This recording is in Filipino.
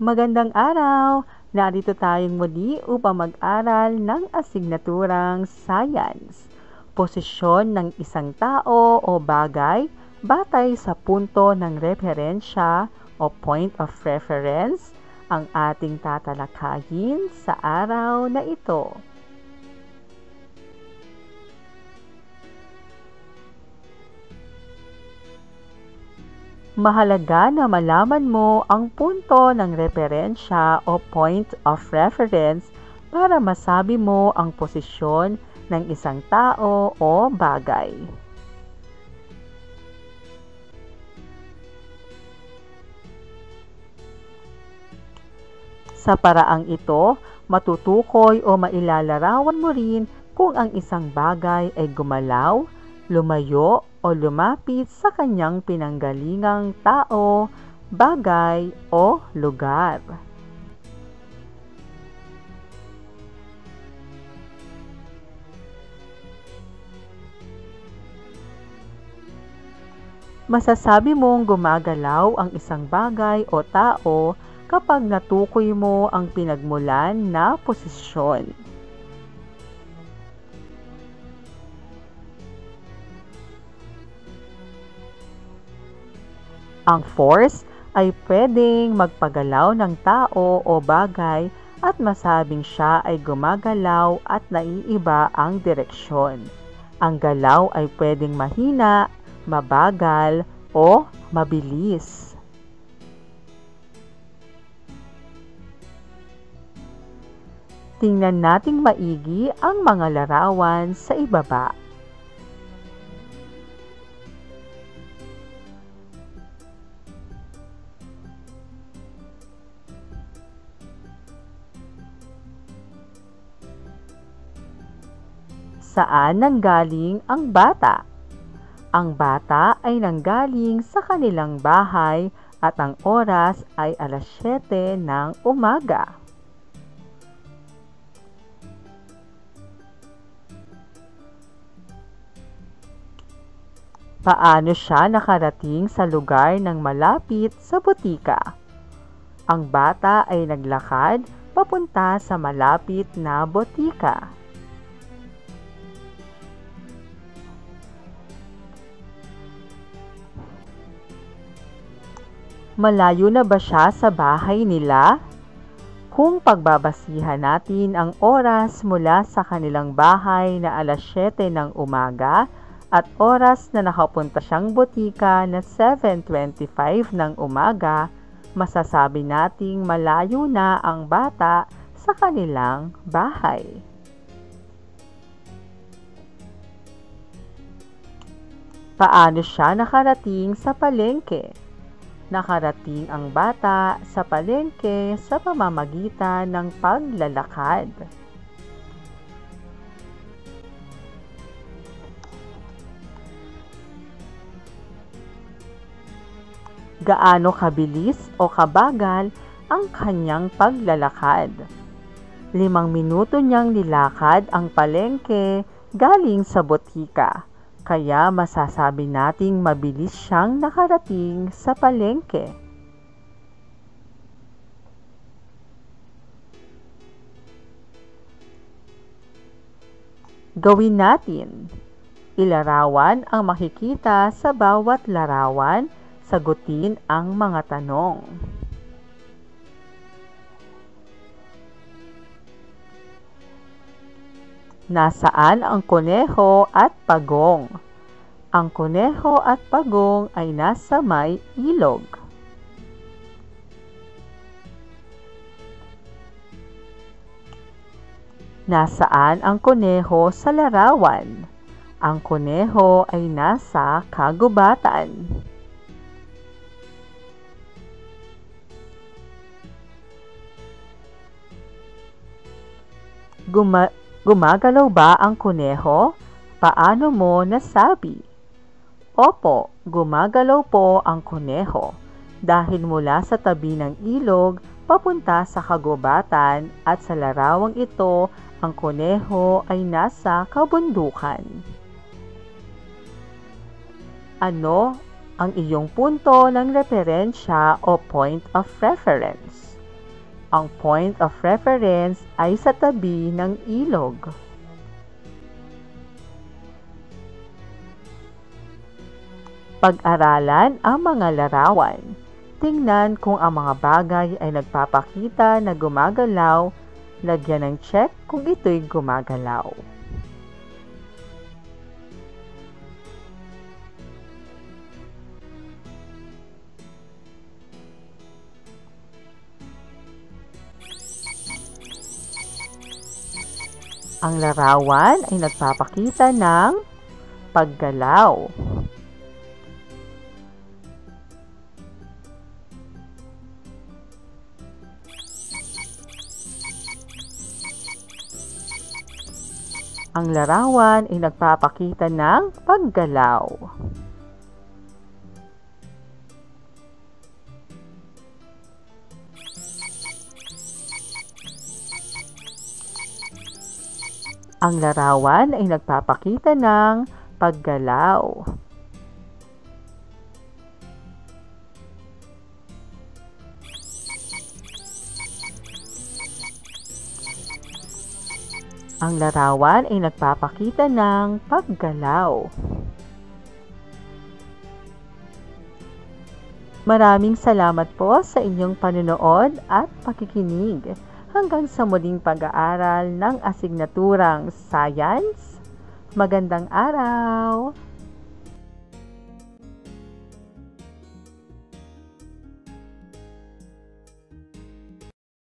Magandang araw! Narito tayong muli upang mag-aral ng asignaturang Science. Posisyon ng isang tao o bagay batay sa punto ng referensya o point of reference ang ating tatalakayin sa araw na ito. Mahalaga na malaman mo ang punto ng referensya o point of reference para masabi mo ang posisyon ng isang tao o bagay. Sa paraang ito, matutukoy o mailalarawan mo rin kung ang isang bagay ay gumalaw, lumayo o lumapit sa kanyang pinanggalingang tao, bagay o lugar. Masasabi mong gumagalaw ang isang bagay o tao kapag natukoy mo ang pinagmulan na posisyon. Ang force ay pwedeng magpagalaw ng tao o bagay at masabing siya ay gumagalaw at naiiba ang direksyon. Ang galaw ay pwedeng mahina, mabagal, o mabilis. Tingnan nating maigi ang mga larawan sa ibaba. Saan nanggaling ang bata? Ang bata ay nanggaling sa kanilang bahay at ang oras ay alas 7 ng umaga. Paano siya nakarating sa lugar ng malapit sa butika? Ang bata ay naglakad papunta sa malapit na botika. Malayo na ba siya sa bahay nila? Kung pagbabasihan natin ang oras mula sa kanilang bahay na alas 7 ng umaga at oras na nakapunta siyang butika na 7.25 ng umaga, masasabi nating malayo na ang bata sa kanilang bahay. Paano siya nakarating sa palengke? Nakarating ang bata sa palengke sa pamamagitan ng paglalakad. Gaano kabilis o kabagal ang kanyang paglalakad? Limang minuto niyang nilakad ang palengke galing sa botika kaya masasabi nating mabilis siyang nakarating sa palengke. Gawin natin. Ilarawan ang makikita sa bawat larawan, sagutin ang mga tanong. Nasaan ang kuneho at pagong? Ang kuneho at pagong ay nasa may ilog. Nasaan ang kuneho sa larawan? Ang kuneho ay nasa kagubatan. Guma Gumagalaw ba ang kuneho? Paano mo nasabi? Opo, gumagalaw po ang kuneho dahil mula sa tabi ng ilog papunta sa kagubatan at sa larawang ito ang kuneho ay nasa kabundukan. Ano ang iyong punto ng referensya o point of reference? Ang point of reference ay sa tabi ng ilog. Pag-aralan ang mga larawan. Tingnan kung ang mga bagay ay nagpapakita na gumagalaw, lagyan ng check kung ito'y gumagalaw. Ang larawan ay nagpapakita ng paggalaw. Ang larawan ay nagpapakita ng paggalaw. Ang larawan ay nagpapakita ng paggalaw. Ang larawan ay nagpapakita ng paggalaw. Maraming salamat po sa inyong panonood at pakikinig. Hanggang sa muling pag-aaral ng asignaturang Science. Magandang araw!